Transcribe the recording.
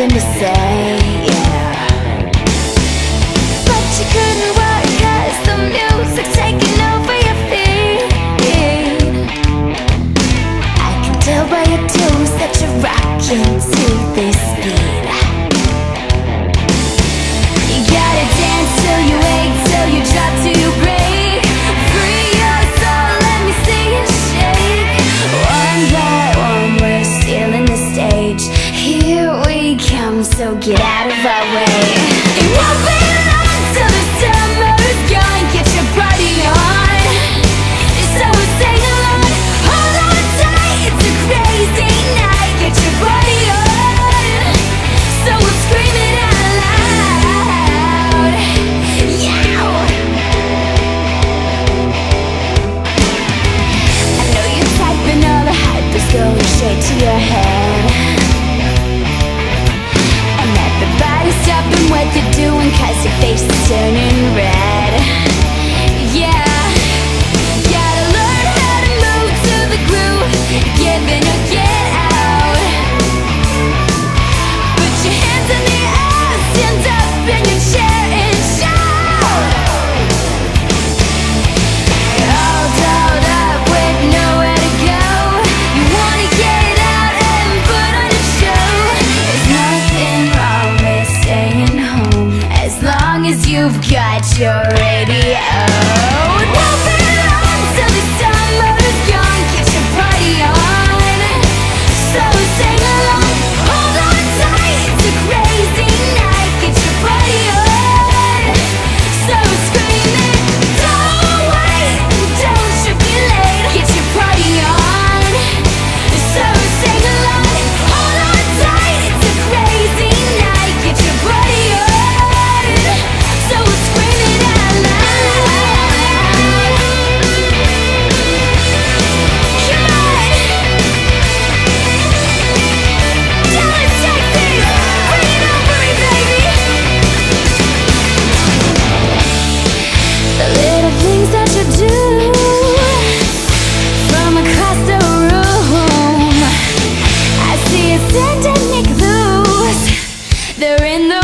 something to say, yeah. But you couldn't rock cause the music's taking over your feet. I can tell by your toes that you're rocking too. what you're doing cause your face is turning red. You've got your They're in the